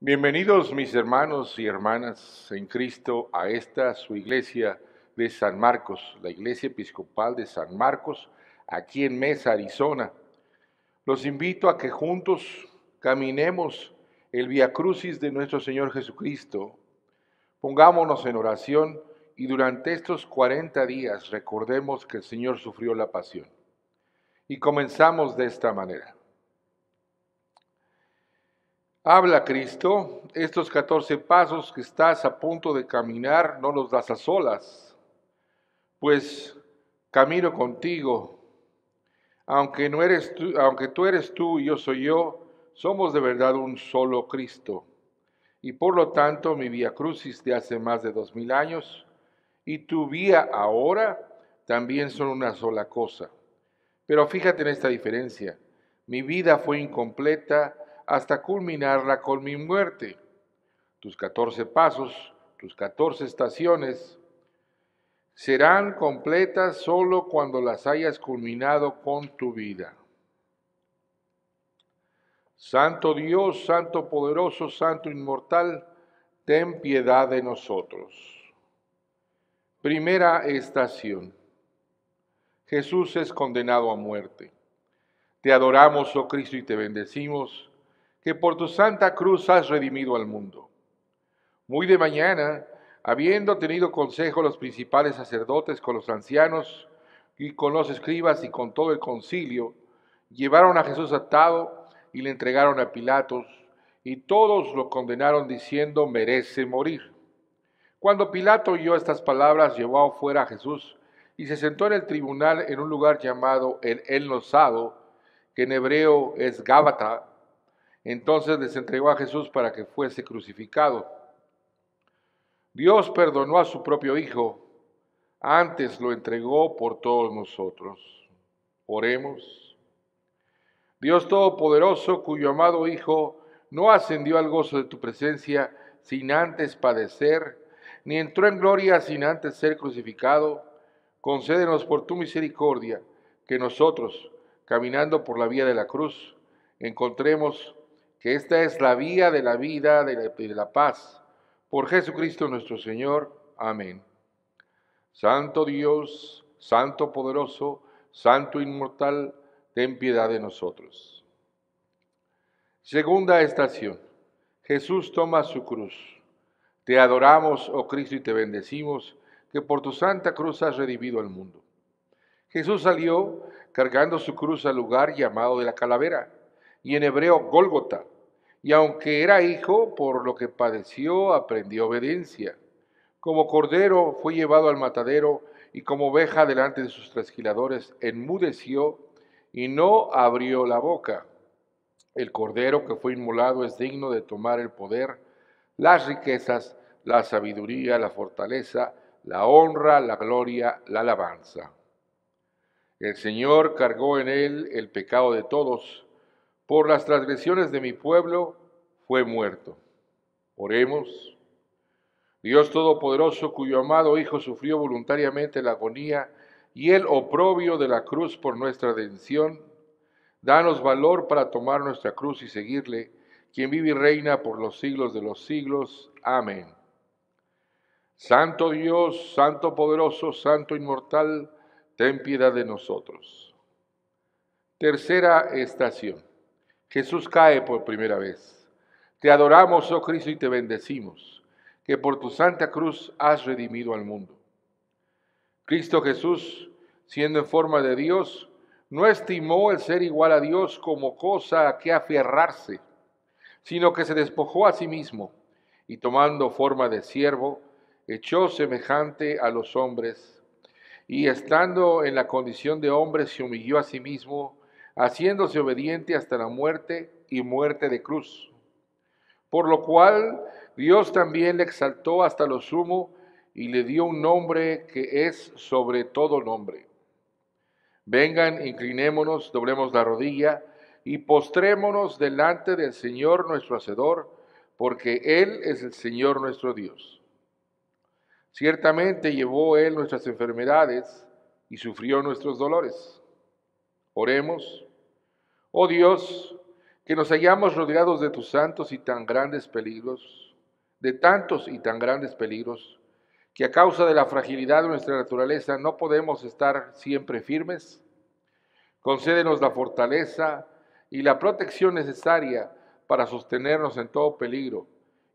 Bienvenidos mis hermanos y hermanas en Cristo a esta su iglesia de San Marcos, la iglesia episcopal de San Marcos, aquí en Mesa, Arizona. Los invito a que juntos caminemos el Via Crucis de nuestro Señor Jesucristo. Pongámonos en oración y durante estos 40 días recordemos que el Señor sufrió la pasión. Y comenzamos de esta manera. Habla Cristo, estos 14 pasos que estás a punto de caminar no los das a solas, pues camino contigo. Aunque, no eres tú, aunque tú eres tú y yo soy yo, somos de verdad un solo Cristo. Y por lo tanto mi vía crucis de hace más de dos mil años y tu vía ahora también son una sola cosa. Pero fíjate en esta diferencia. Mi vida fue incompleta hasta culminarla con mi muerte. Tus catorce pasos, tus catorce estaciones, serán completas solo cuando las hayas culminado con tu vida. Santo Dios, Santo poderoso, Santo inmortal, ten piedad de nosotros. Primera estación. Jesús es condenado a muerte. Te adoramos, oh Cristo, y te bendecimos que por tu santa cruz has redimido al mundo. Muy de mañana, habiendo tenido consejo los principales sacerdotes con los ancianos y con los escribas y con todo el concilio, llevaron a Jesús atado y le entregaron a Pilatos, y todos lo condenaron diciendo, merece morir. Cuando Pilato oyó estas palabras, llevó fuera a Jesús y se sentó en el tribunal en un lugar llamado el Enlosado, que en hebreo es Gábata, entonces les entregó a Jesús para que fuese crucificado. Dios perdonó a su propio Hijo, antes lo entregó por todos nosotros. Oremos. Dios Todopoderoso, cuyo amado Hijo no ascendió al gozo de tu presencia sin antes padecer, ni entró en gloria sin antes ser crucificado, concédenos por tu misericordia que nosotros, caminando por la vía de la cruz, encontremos que esta es la vía de la vida de la, paz. Por Jesucristo nuestro Señor. Amén. Santo Dios, Santo poderoso, Santo inmortal, ten piedad de nosotros. Segunda estación. Jesús toma su cruz. Te adoramos, oh Cristo, y te bendecimos, que por tu santa cruz has redimido al mundo. Jesús salió cargando su cruz al lugar llamado de la calavera y en hebreo Gólgota. Y aunque era hijo, por lo que padeció, aprendió obediencia. Como cordero fue llevado al matadero y como oveja delante de sus trasquiladores, enmudeció y no abrió la boca. El cordero que fue inmolado es digno de tomar el poder, las riquezas, la sabiduría, la fortaleza, la honra, la gloria, la alabanza. El Señor cargó en él el pecado de todos por las transgresiones de mi pueblo fue muerto. Oremos. Dios Todopoderoso, cuyo amado Hijo sufrió voluntariamente la agonía y el oprobio de la cruz por nuestra redención, danos valor para tomar nuestra cruz y seguirle, quien vive y reina por los siglos de los siglos. Amén. Santo Dios, Santo poderoso, Santo inmortal, ten piedad de nosotros. Tercera estación. Jesús cae por primera vez. Te adoramos, oh Cristo, y te bendecimos, que por tu santa cruz has redimido al mundo. Cristo Jesús, siendo en forma de Dios, no estimó el ser igual a Dios como cosa a que aferrarse, sino que se despojó a sí mismo y tomando forma de siervo, echó semejante a los hombres, y estando en la condición de hombre se humilló a sí mismo, haciéndose obediente hasta la muerte y muerte de cruz. Por lo cual Dios también le exaltó hasta lo sumo y le dio un nombre que es sobre todo nombre. Vengan, inclinémonos, doblemos la rodilla y postrémonos delante del Señor nuestro Hacedor, porque Él es el Señor nuestro Dios. Ciertamente llevó Él nuestras enfermedades y sufrió nuestros dolores. Oremos. Oh Dios, que nos hallamos rodeados de tus santos y tan grandes peligros, de tantos y tan grandes peligros, que a causa de la fragilidad de nuestra naturaleza no podemos estar siempre firmes. Concédenos la fortaleza y la protección necesaria para sostenernos en todo peligro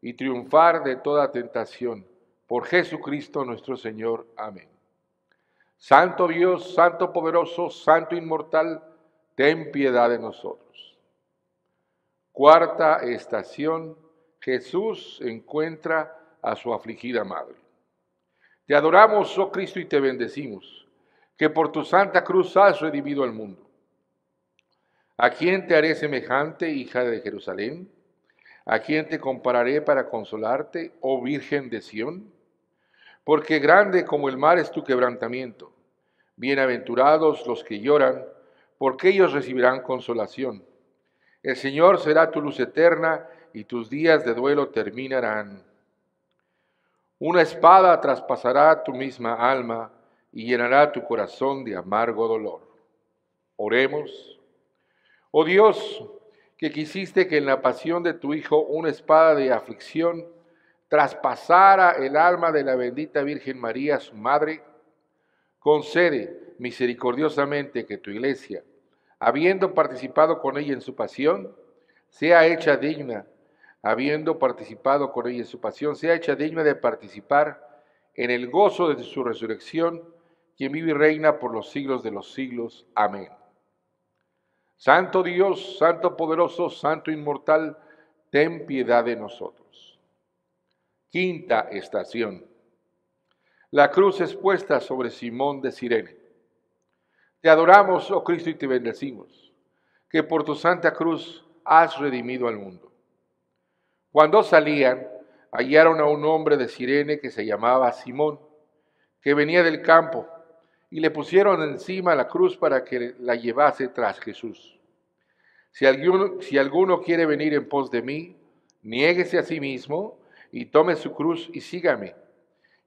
y triunfar de toda tentación. Por Jesucristo nuestro Señor. Amén. Santo Dios, Santo poderoso, Santo inmortal, ten piedad de nosotros. Cuarta estación, Jesús encuentra a su afligida madre. Te adoramos, oh Cristo, y te bendecimos, que por tu santa cruz has redimido al mundo. ¿A quién te haré semejante, hija de Jerusalén? ¿A quién te compararé para consolarte, oh Virgen de Sión? Porque grande como el mar es tu quebrantamiento. Bienaventurados los que lloran, porque ellos recibirán consolación. El Señor será tu luz eterna y tus días de duelo terminarán. Una espada traspasará tu misma alma y llenará tu corazón de amargo dolor. Oremos. Oh Dios, que quisiste que en la pasión de tu Hijo una espada de aflicción traspasara el alma de la bendita Virgen María, su madre, concede misericordiosamente que tu iglesia, habiendo participado con ella en su pasión, sea hecha digna, habiendo participado con ella en su pasión, sea hecha digna de participar en el gozo de su resurrección, quien vive y reina por los siglos de los siglos. Amén. Santo Dios, Santo poderoso, Santo inmortal, ten piedad de nosotros. Quinta estación. La cruz es puesta sobre Simón de Sirene. Te adoramos, oh Cristo, y te bendecimos, que por tu santa cruz has redimido al mundo. Cuando salían, hallaron a un hombre de Sirene que se llamaba Simón, que venía del campo y le pusieron encima la cruz para que la llevase tras Jesús. Si alguno, si alguno quiere venir en pos de mí, niéguese a sí mismo y tome su cruz y sígame.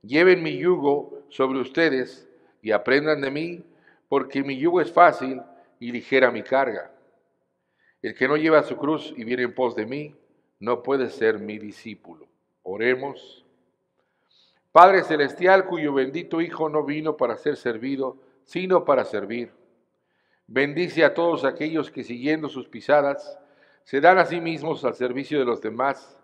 Lleven mi yugo sobre ustedes y aprendan de mí, porque mi yugo es fácil y ligera mi carga. El que no lleva su cruz y viene en pos de mí, no puede ser mi discípulo. Oremos. Padre Celestial, cuyo bendito Hijo no vino para ser servido, sino para servir. Bendice a todos aquellos que siguiendo sus pisadas se dan a sí mismos al servicio de los demás,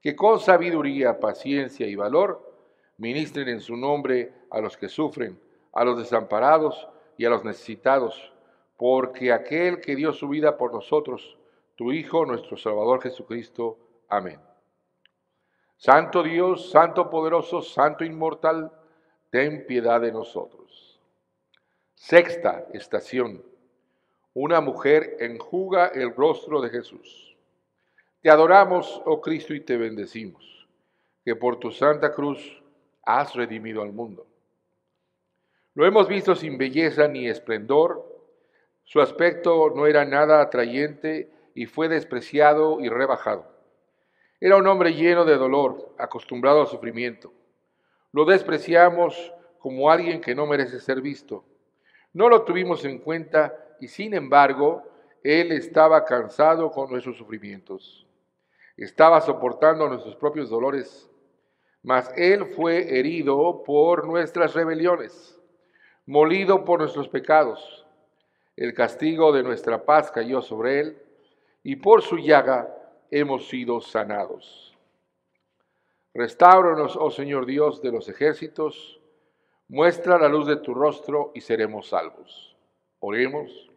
que con sabiduría, paciencia y valor ministren en su nombre a los que sufren, a los desamparados y a los necesitados, porque aquel que dio su vida por nosotros, tu Hijo, nuestro Salvador Jesucristo. Amén. Santo Dios, Santo poderoso, Santo inmortal, ten piedad de nosotros. Sexta estación. Una mujer enjuga el rostro de Jesús. Te adoramos, oh Cristo, y te bendecimos, que por tu santa cruz has redimido al mundo. Lo hemos visto sin belleza ni esplendor, su aspecto no era nada atrayente y fue despreciado y rebajado. Era un hombre lleno de dolor, acostumbrado al sufrimiento. Lo despreciamos como alguien que no merece ser visto. No lo tuvimos en cuenta y sin embargo Él estaba cansado con nuestros sufrimientos. Estaba soportando nuestros propios dolores, mas Él fue herido por nuestras rebeliones, molido por nuestros pecados. El castigo de nuestra paz cayó sobre Él y por su llaga hemos sido sanados. Restáuranos, oh Señor Dios de los ejércitos, muestra la luz de tu rostro y seremos salvos. Oremos.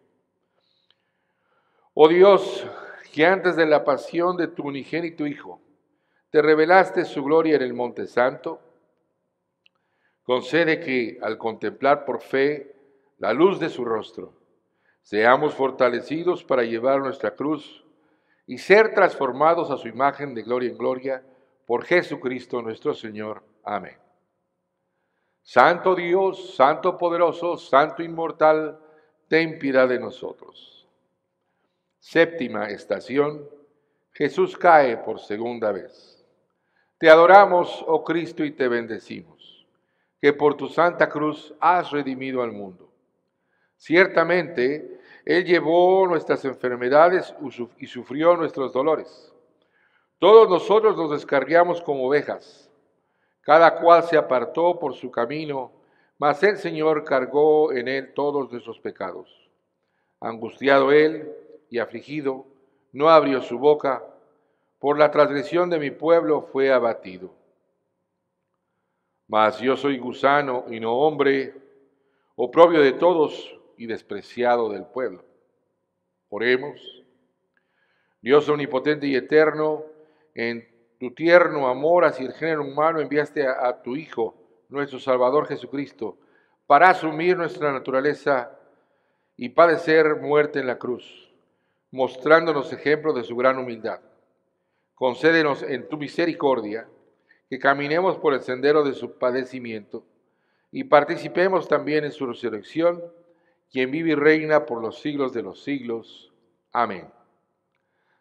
Oh Dios, que antes de la pasión de tu unigénito Hijo, te revelaste su gloria en el Monte Santo, concede que al contemplar por fe la luz de su rostro, seamos fortalecidos para llevar nuestra cruz y ser transformados a su imagen de gloria en gloria por Jesucristo nuestro Señor. Amén. Santo Dios, Santo poderoso, Santo inmortal, ten piedad de nosotros. Séptima estación. Jesús cae por segunda vez. Te adoramos, oh Cristo, y te bendecimos, que por tu santa cruz has redimido al mundo. Ciertamente, Él llevó nuestras enfermedades y sufrió nuestros dolores. Todos nosotros nos descargamos como ovejas. Cada cual se apartó por su camino, mas el Señor cargó en él todos nuestros pecados. Angustiado él y afligido, no abrió su boca, por la transgresión de mi pueblo fue abatido. Mas yo soy gusano y no hombre, oprobio de todos y despreciado del pueblo. Oremos. Dios omnipotente y eterno, en tu tierno amor hacia el género humano enviaste a, a tu Hijo, nuestro Salvador Jesucristo, para asumir nuestra naturaleza y padecer muerte en la cruz, mostrándonos ejemplo de su gran humildad. Concédenos en tu misericordia que caminemos por el sendero de su padecimiento y participemos también en su resurrección, quien vive y reina por los siglos de los siglos. Amén.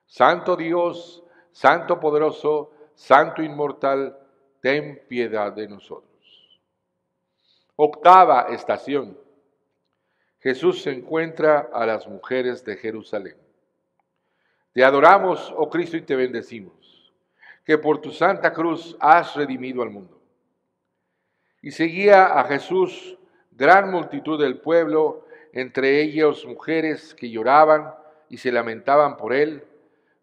Santo Dios, Santo poderoso, Santo inmortal, ten piedad de nosotros. Octava estación. Jesús se encuentra a las mujeres de Jerusalén. Te adoramos, oh Cristo, y te bendecimos, que por tu santa cruz has redimido al mundo. Y seguía a Jesús gran multitud del pueblo, entre ellos mujeres que lloraban y se lamentaban por él.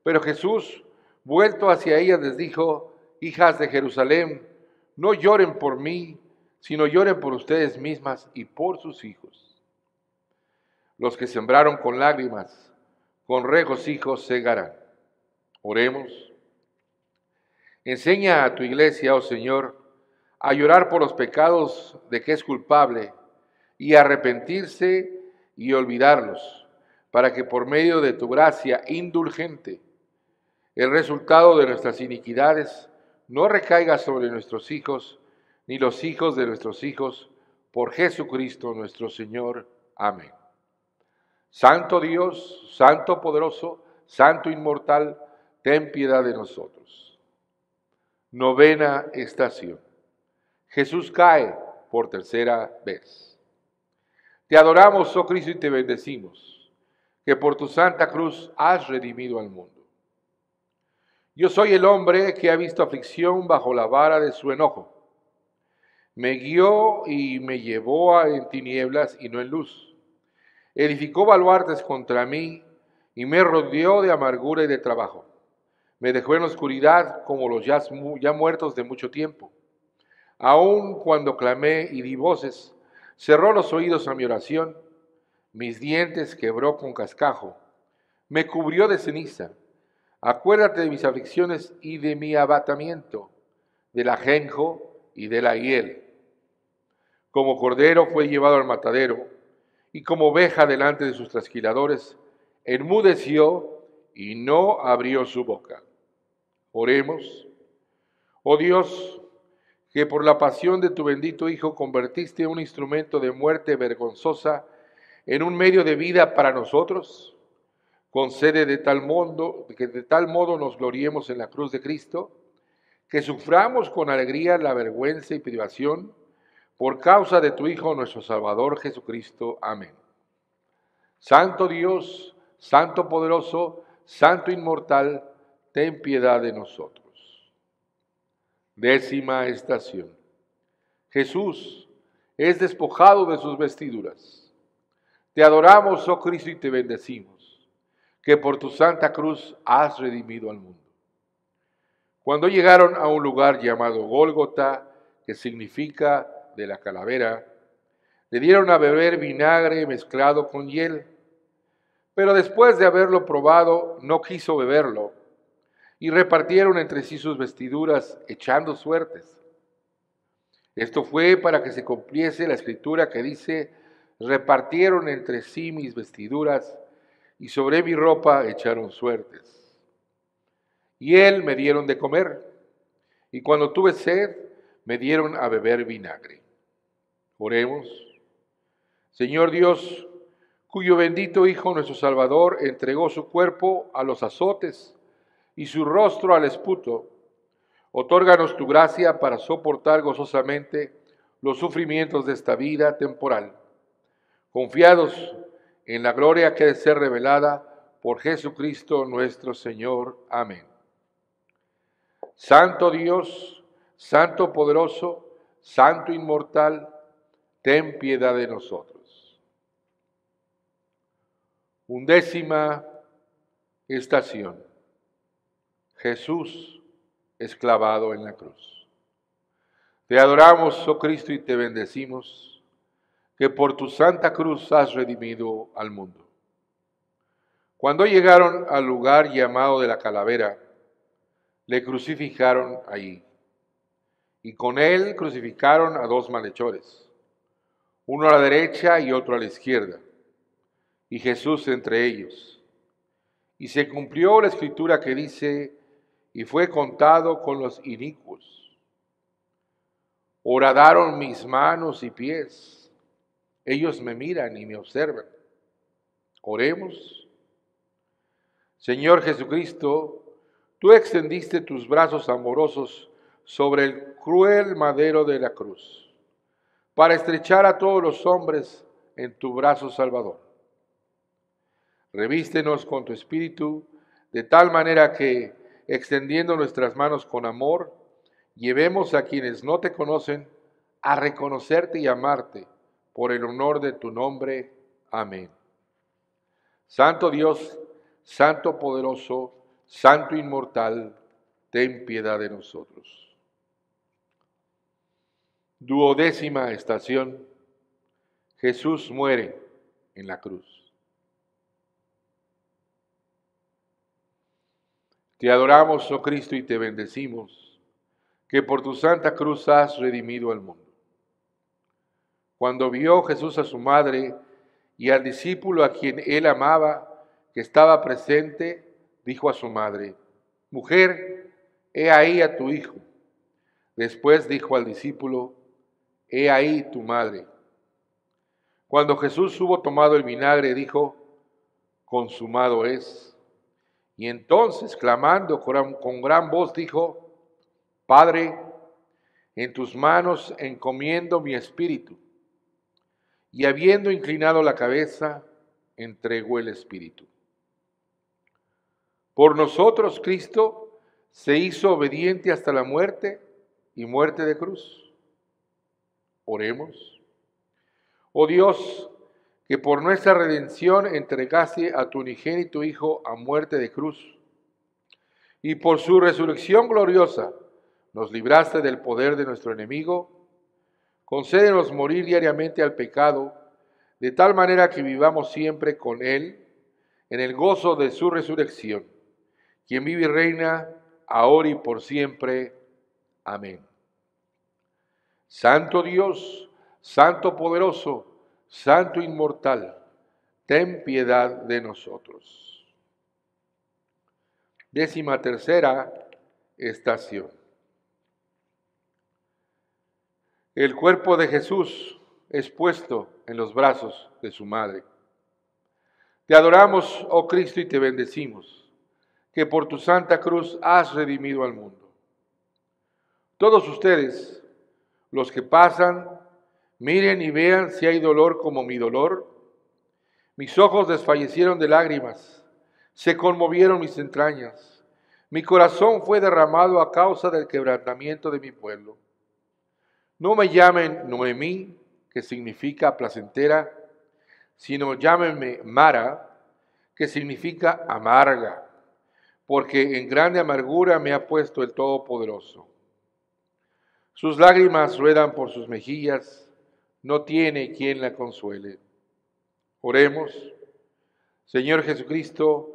Pero Jesús, vuelto hacia ellas, les dijo, hijas de Jerusalén, no lloren por mí, sino lloren por ustedes mismas y por sus hijos. Los que sembraron con lágrimas, con regocijo segarán. Oremos. Enseña a tu iglesia, oh Señor, a llorar por los pecados de que es culpable y arrepentirse y olvidarlos, para que por medio de tu gracia indulgente, el resultado de nuestras iniquidades no recaiga sobre nuestros hijos, ni los hijos de nuestros hijos, por Jesucristo nuestro Señor. Amén. Santo Dios, Santo poderoso, Santo inmortal, ten piedad de nosotros. Novena estación. Jesús cae por tercera vez. Te adoramos, oh Cristo, y te bendecimos, que por tu santa cruz has redimido al mundo. Yo soy el hombre que ha visto aflicción bajo la vara de su enojo me guió y me llevó en tinieblas y no en luz. Edificó baluartes contra mí y me rodeó de amargura y de trabajo. Me dejó en oscuridad como los ya, ya muertos de mucho tiempo. Aun cuando clamé y di voces, cerró los oídos a mi oración, mis dientes quebró con cascajo, me cubrió de ceniza. Acuérdate de mis aflicciones y de mi abatamiento, del ajenjo y de la hiel como cordero fue llevado al matadero, y como oveja delante de sus trasquiladores, enmudeció y no abrió su boca. Oremos. Oh Dios, que por la pasión de tu bendito Hijo convertiste un instrumento de muerte vergonzosa en un medio de vida para nosotros, concede de tal modo que de tal modo nos gloriemos en la cruz de Cristo, que suframos con alegría la vergüenza y privación por causa de tu Hijo nuestro Salvador Jesucristo. Amén. Santo Dios, Santo poderoso, Santo inmortal, ten piedad de nosotros. Décima estación. Jesús es despojado de sus vestiduras. Te adoramos, oh Cristo, y te bendecimos, que por tu santa cruz has redimido al mundo. Cuando llegaron a un lugar llamado Gólgota, que significa de la calavera, le dieron a beber vinagre mezclado con hiel, pero después de haberlo probado no quiso beberlo, y repartieron entre sí sus vestiduras echando suertes. Esto fue para que se cumpliese la escritura que dice, repartieron entre sí mis vestiduras y sobre mi ropa echaron suertes. Y él me dieron de comer, y cuando tuve sed, me dieron a beber vinagre. Oremos. Señor Dios, cuyo bendito Hijo nuestro Salvador entregó su cuerpo a los azotes y su rostro al esputo, otórganos tu gracia para soportar gozosamente los sufrimientos de esta vida temporal, confiados en la gloria que ha de ser revelada por Jesucristo nuestro Señor. Amén. Santo Dios, Santo poderoso, Santo inmortal, ten piedad de nosotros. Undécima estación. Jesús esclavado en la cruz. Te adoramos, oh Cristo, y te bendecimos, que por tu santa cruz has redimido al mundo. Cuando llegaron al lugar llamado de la calavera, le crucificaron allí. Y con él crucificaron a dos malhechores, uno a la derecha y otro a la izquierda, y Jesús entre ellos. Y se cumplió la escritura que dice, y fue contado con los inicuos. Horadaron mis manos y pies. Ellos me miran y me observan. Oremos. Señor Jesucristo, tú extendiste tus brazos amorosos sobre el cruel madero de la cruz, para estrechar a todos los hombres en tu brazo salvador. Revístenos con tu espíritu, de tal manera que extendiendo nuestras manos con amor, llevemos a quienes no te conocen a reconocerte y amarte por el honor de tu nombre. Amén. Santo Dios, Santo poderoso, Santo inmortal, ten piedad de nosotros. Duodécima estación. Jesús muere en la cruz. Te adoramos, oh Cristo, y te bendecimos, que por tu santa cruz has redimido al mundo. Cuando vio Jesús a su madre y al discípulo a quien él amaba, que estaba presente, dijo a su madre, Mujer, he ahí a tu hijo. Después dijo al discípulo, He ahí tu madre. Cuando Jesús hubo tomado el vinagre, dijo, Consumado es. Y entonces, clamando con gran voz, dijo, Padre, en tus manos encomiendo mi espíritu. Y habiendo inclinado la cabeza, entregó el espíritu. Por nosotros Cristo se hizo obediente hasta la muerte y muerte de cruz. Oremos. Oh Dios, que por nuestra redención entregaste a tu unigénito Hijo a muerte de cruz, y por su resurrección gloriosa nos libraste del poder de nuestro enemigo, concédenos morir diariamente al pecado, de tal manera que vivamos siempre con Él en el gozo de su resurrección, quien vive y reina ahora y por siempre. Amén. Santo Dios, Santo poderoso, Santo inmortal, ten piedad de nosotros. Décima tercera estación. El cuerpo de Jesús es puesto en los brazos de su madre. Te adoramos, oh Cristo, y te bendecimos, que por tu santa cruz has redimido al mundo. Todos ustedes, los que pasan Miren y vean si hay dolor como mi dolor. Mis ojos desfallecieron de lágrimas, se conmovieron mis entrañas. Mi corazón fue derramado a causa del quebrantamiento de mi pueblo. No me llamen Noemí, que significa placentera, sino llámenme Mara, que significa amarga, porque en grande amargura me ha puesto el Todopoderoso. Sus lágrimas ruedan por sus mejillas no tiene quien la consuele. Oremos. Señor Jesucristo,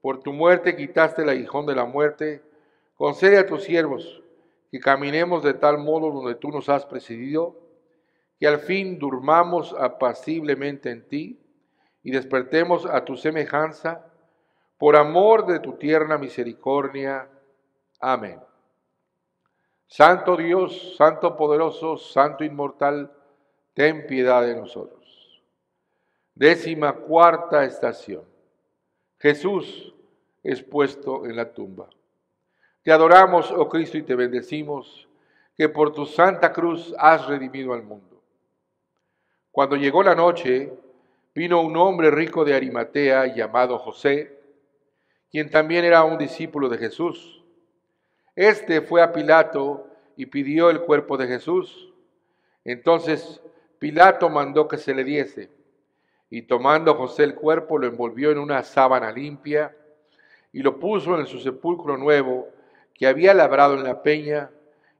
por tu muerte quitaste el aguijón de la muerte, concede a tus siervos que caminemos de tal modo donde tú nos has presidido, que al fin durmamos apaciblemente en ti y despertemos a tu semejanza, por amor de tu tierna misericordia. Amén. Santo Dios, Santo poderoso, Santo inmortal, ten piedad de nosotros. Décima cuarta estación. Jesús es puesto en la tumba. Te adoramos, oh Cristo, y te bendecimos, que por tu santa cruz has redimido al mundo. Cuando llegó la noche, vino un hombre rico de Arimatea llamado José, quien también era un discípulo de Jesús. Este fue a Pilato y pidió el cuerpo de Jesús. Entonces Pilato mandó que se le diese, y tomando José el cuerpo lo envolvió en una sábana limpia y lo puso en su sepulcro nuevo que había labrado en la peña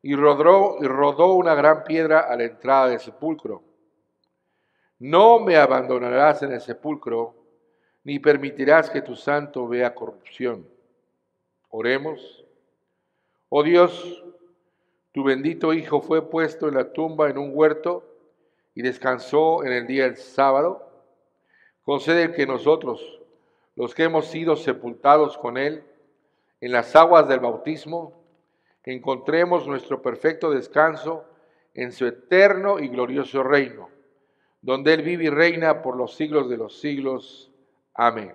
y rodó, y rodó una gran piedra a la entrada del sepulcro. No me abandonarás en el sepulcro, ni permitirás que tu santo vea corrupción. Oremos. Oh Dios, tu bendito Hijo fue puesto en la tumba en un huerto y descansó en el día del sábado. Concede que nosotros, los que hemos sido sepultados con Él en las aguas del bautismo, encontremos nuestro perfecto descanso en su eterno y glorioso reino, donde Él vive y reina por los siglos de los siglos. Amén.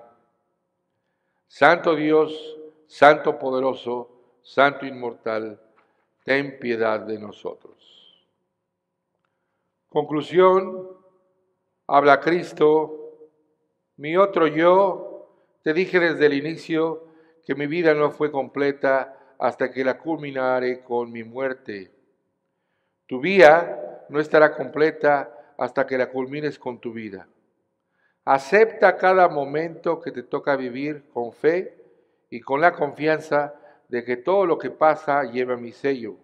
Santo Dios, Santo poderoso, Santo inmortal, ten piedad de nosotros. Conclusión, habla Cristo, mi otro yo, te dije desde el inicio que mi vida no fue completa hasta que la culminare con mi muerte. Tu vida no estará completa hasta que la culmines con tu vida. Acepta cada momento que te toca vivir con fe y con la confianza de que todo lo que pasa lleva mi sello.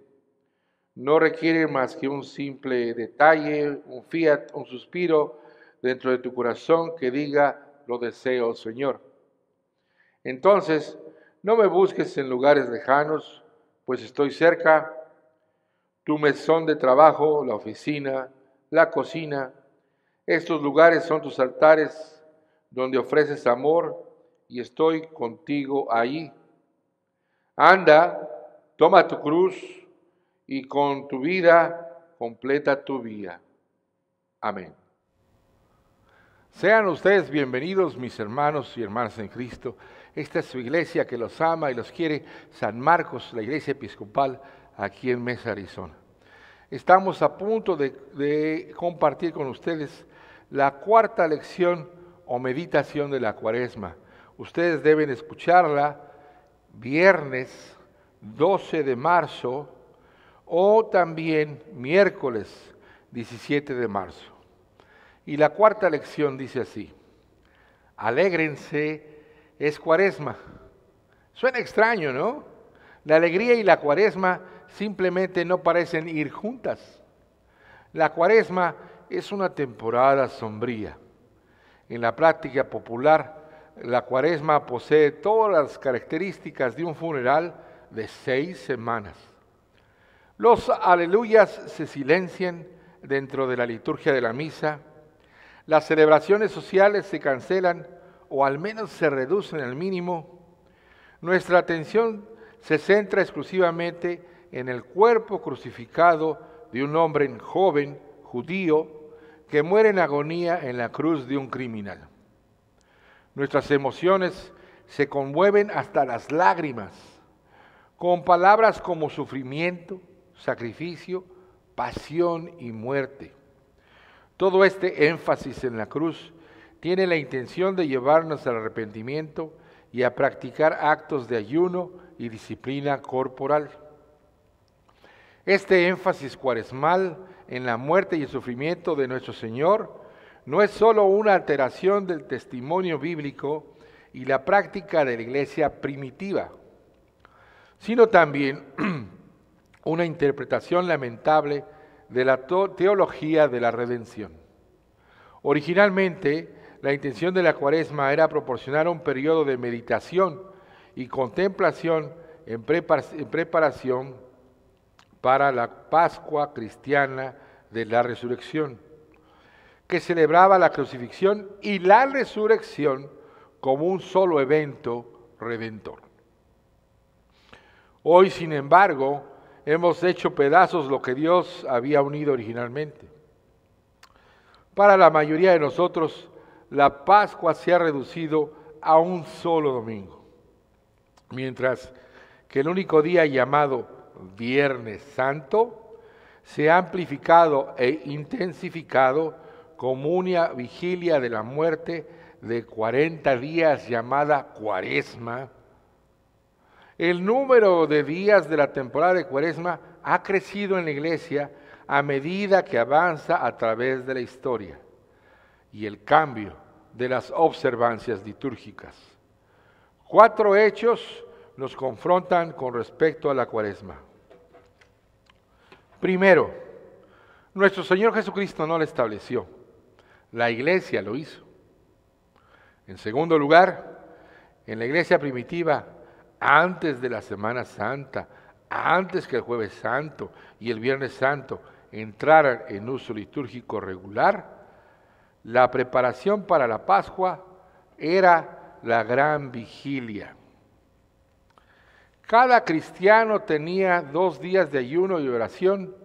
No requiere más que un simple detalle, un fiat, un suspiro dentro de tu corazón que diga, lo deseo, Señor. Entonces, no me busques en lugares lejanos, pues estoy cerca. Tu mesón de trabajo, la oficina, la cocina, estos lugares son tus altares donde ofreces amor y estoy contigo ahí. Anda, toma tu cruz y con tu vida completa tu vida. Amén. Sean ustedes bienvenidos, mis hermanos y hermanas en Cristo. Esta es su iglesia que los ama y los quiere, San Marcos, la iglesia episcopal aquí en Mesa, Arizona. Estamos a punto de, compartir con ustedes la cuarta lección o meditación de la cuaresma. Ustedes deben escucharla viernes 12 de marzo o también miércoles 17 de marzo. Y la cuarta lección dice así, alégrense es cuaresma. Suena extraño, ¿no? La alegría y la cuaresma simplemente no parecen ir juntas. La cuaresma es una temporada sombría. En la práctica popular, la cuaresma posee todas las características de un funeral de seis semanas. Los aleluyas se silencian dentro de la liturgia de la misa, las celebraciones sociales se cancelan o al menos se reducen al mínimo, nuestra atención se centra exclusivamente en el cuerpo crucificado de un hombre joven, judío, que muere en agonía en la cruz de un criminal. Nuestras emociones se conmueven hasta las lágrimas, con palabras como sufrimiento, sacrificio, pasión y muerte. Todo este énfasis en la cruz tiene la intención de llevarnos al arrepentimiento y a practicar actos de ayuno y disciplina corporal. Este énfasis cuaresmal en la muerte y el sufrimiento de nuestro Señor no es sólo una alteración del testimonio bíblico y la práctica de la iglesia primitiva, sino también una interpretación lamentable de la teología de la redención. Originalmente, la intención de la cuaresma era proporcionar un periodo de meditación y contemplación en, preparación para la Pascua cristiana de la resurrección, que celebraba la crucifixión y la resurrección como un solo evento redentor. Hoy, sin embargo, hemos hecho pedazos lo que Dios había unido originalmente. Para la mayoría de nosotros, la Pascua se ha reducido a un solo domingo, mientras que el único día llamado Viernes Santo se ha amplificado e intensificado como una vigilia de la muerte de 40 días llamada cuaresma, el número de días de la temporada de cuaresma ha crecido en la iglesia a medida que avanza a través de la historia y el cambio de las observancias litúrgicas. Cuatro hechos nos confrontan con respecto a la cuaresma. Primero, nuestro Señor Jesucristo no la estableció, la iglesia lo hizo. En segundo lugar, en la iglesia primitiva, antes de la Semana Santa, antes que el jueves santo y el viernes santo entraran en uso litúrgico regular, la preparación para la Pascua era la gran vigilia. Cada cristiano tenía dos días de ayuno y oración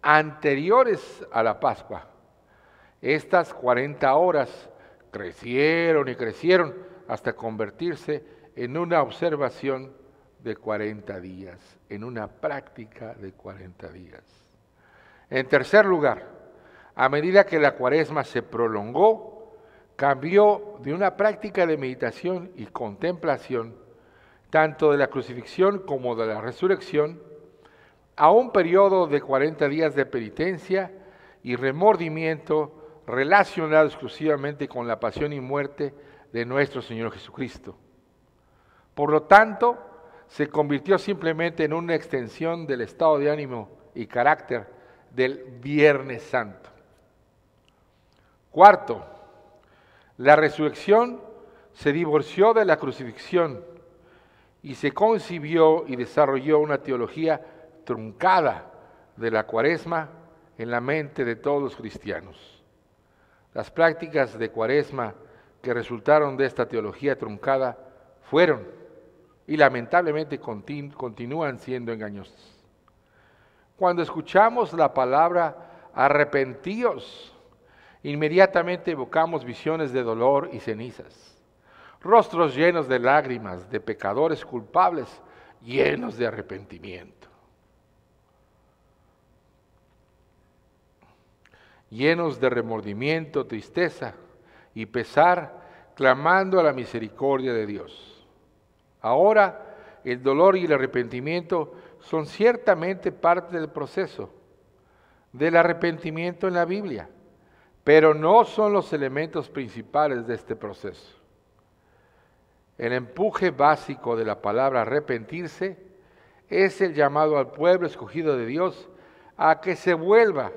anteriores a la Pascua. Estas 40 horas crecieron y crecieron hasta convertirse en una observación de 40 días, en una práctica de 40 días. En tercer lugar, a medida que la cuaresma se prolongó, cambió de una práctica de meditación y contemplación, tanto de la crucifixión como de la resurrección, a un periodo de 40 días de penitencia y remordimiento relacionado exclusivamente con la pasión y muerte de nuestro Señor Jesucristo. Por lo tanto, se convirtió simplemente en una extensión del estado de ánimo y carácter del Viernes Santo. Cuarto, la resurrección se divorció de la crucifixión y se concibió y desarrolló una teología truncada de la cuaresma en la mente de todos los cristianos. Las prácticas de cuaresma que resultaron de esta teología truncada fueron y lamentablemente continúan siendo engañosas. Cuando escuchamos la palabra arrepentíos, inmediatamente evocamos visiones de dolor y cenizas, rostros llenos de lágrimas de pecadores culpables llenos de arrepentimiento. llenos de remordimiento, tristeza y pesar, clamando a la misericordia de Dios. Ahora, el dolor y el arrepentimiento son ciertamente parte del proceso del arrepentimiento en la Biblia, pero no son los elementos principales de este proceso. El empuje básico de la palabra arrepentirse es el llamado al pueblo escogido de Dios a que se vuelva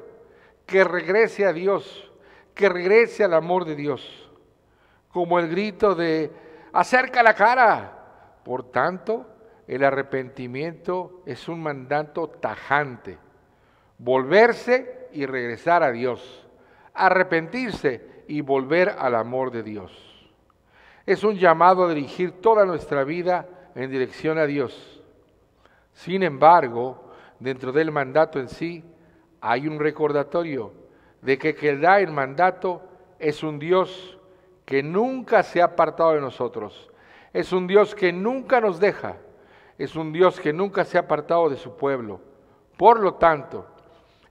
que regrese a Dios, que regrese al amor de Dios, como el grito de, acerca la cara. Por tanto, el arrepentimiento es un mandato tajante, volverse y regresar a Dios, arrepentirse y volver al amor de Dios. Es un llamado a dirigir toda nuestra vida en dirección a Dios. Sin embargo, dentro del mandato en sí, hay un recordatorio de que quien da el mandato es un Dios que nunca se ha apartado de nosotros, es un Dios que nunca nos deja, es un Dios que nunca se ha apartado de su pueblo. Por lo tanto,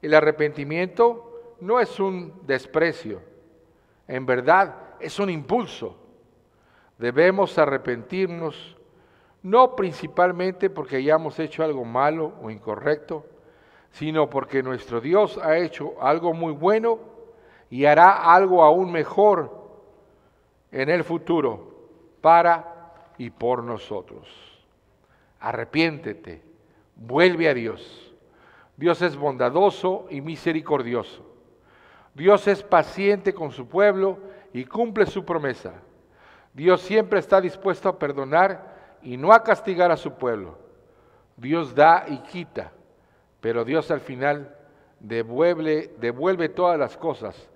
el arrepentimiento no es un desprecio, en verdad es un impulso. Debemos arrepentirnos no principalmente porque hayamos hecho algo malo o incorrecto, sino porque nuestro Dios ha hecho algo muy bueno y hará algo aún mejor en el futuro para y por nosotros. Arrepiéntete, vuelve a Dios. Dios es bondadoso y misericordioso. Dios es paciente con su pueblo y cumple su promesa. Dios siempre está dispuesto a perdonar y no a castigar a su pueblo. Dios da y quita pero Dios al final devuelve, devuelve todas las cosas,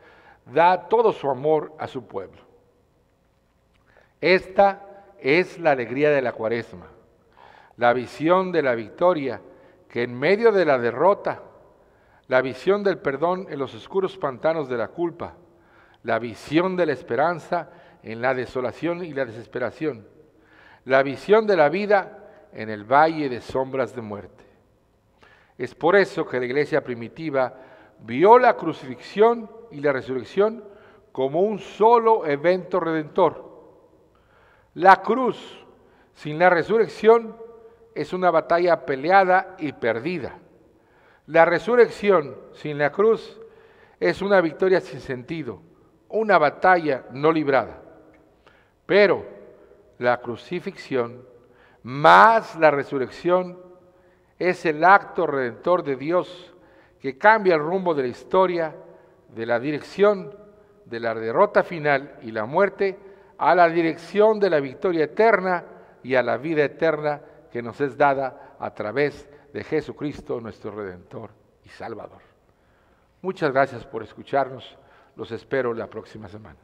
da todo su amor a su pueblo. Esta es la alegría de la cuaresma, la visión de la victoria que en medio de la derrota, la visión del perdón en los oscuros pantanos de la culpa, la visión de la esperanza en la desolación y la desesperación, la visión de la vida en el valle de sombras de muerte. Es por eso que la iglesia primitiva vio la crucifixión y la resurrección como un solo evento redentor. La cruz sin la resurrección es una batalla peleada y perdida. La resurrección sin la cruz es una victoria sin sentido, una batalla no librada. Pero la crucifixión más la resurrección es el acto redentor de Dios que cambia el rumbo de la historia, de la dirección de la derrota final y la muerte, a la dirección de la victoria eterna y a la vida eterna que nos es dada a través de Jesucristo, nuestro Redentor y Salvador. Muchas gracias por escucharnos. Los espero la próxima semana.